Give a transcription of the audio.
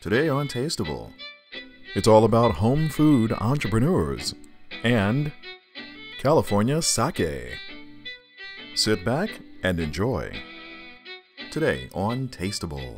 Today on Tasteable, it's all about home food entrepreneurs and California sake. Sit back and enjoy. Today on Tasteable.